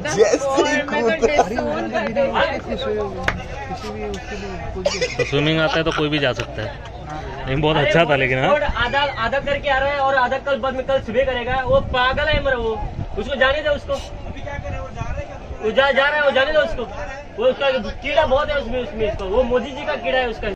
तो स्विमिंग तो आता है तो कोई भी जा सकता है। लेकिन बहुत अच्छा था लेकिन हाँ। और आधा आधा करके आ रहा है और आधा कल बाद में कल सुबह करेगा। वो पागल है मेरा वो। उसको जाने दो उसको। वो जा जा रहा है वो जाने दो उसको। वो उसका कीड़ा बहुत है उसमें उसमें इसको। वो मोदी जी का कीड़ा है उसका।